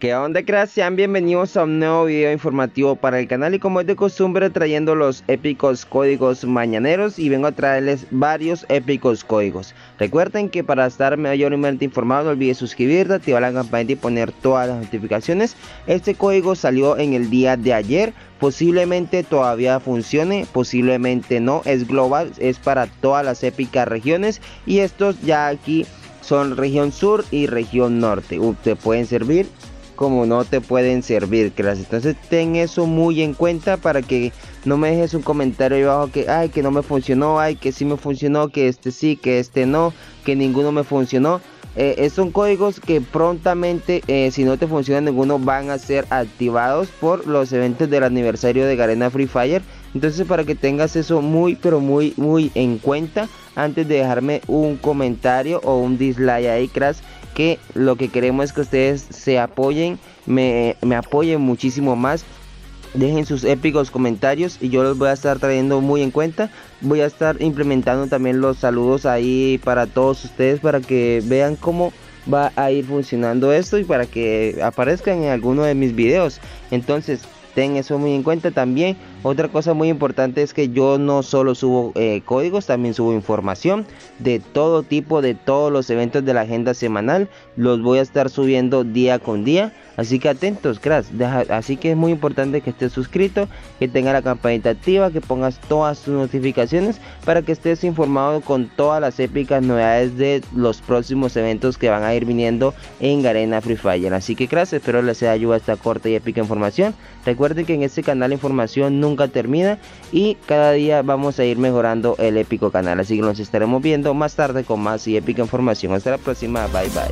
¿Qué onda cracks? Sean bienvenidos a un nuevo video informativo para el canal y como es de costumbre trayendo los épicos códigos mañaneros y vengo a traerles varios épicos códigos. Recuerden que para estar mayormente informado no olvides suscribirte, activar la campanita y poner todas las notificaciones. Este código salió en el día de ayer, posiblemente todavía funcione, posiblemente no, es global, es para todas las épicas regiones y estos ya aquí son región sur y región norte. te pueden servir como no te pueden servir, clase. Entonces ten eso muy en cuenta para que no me dejes un comentario ahí abajo que, ay, que no me funcionó, ay, que sí me funcionó, que este sí, que este no, que ninguno me funcionó. Eh, son códigos que prontamente, eh, si no te funciona ninguno, van a ser activados por los eventos del aniversario de Garena Free Fire. Entonces, para que tengas eso muy, pero muy, muy en cuenta, antes de dejarme un comentario o un dislike ahí, Crash que lo que queremos es que ustedes se apoyen, me, apoyen muchísimo más. Dejen sus épicos comentarios y yo los voy a estar trayendo muy en cuenta. Voy a estar implementando también los saludos ahí para todos ustedes para que vean cómo va a ir funcionando esto y para que aparezcan en alguno de mis videos. Entonces, ten eso muy en cuenta también. Otra cosa muy importante es que yo no solo subo eh, códigos, también subo información de todo tipo, de todos los eventos de la agenda semanal. Los voy a estar subiendo día con día. Así que atentos, cracks. así que es muy importante que estés suscrito, que tenga la campanita activa, que pongas todas tus notificaciones para que estés informado con todas las épicas novedades de los próximos eventos que van a ir viniendo en Garena Free Fire. Así que cracks, espero les sea ayuda esta corta y épica información. Recuerden que en este canal información nunca termina y cada día vamos a ir mejorando el épico canal. Así que nos estaremos viendo más tarde con más y épica información. Hasta la próxima, bye bye.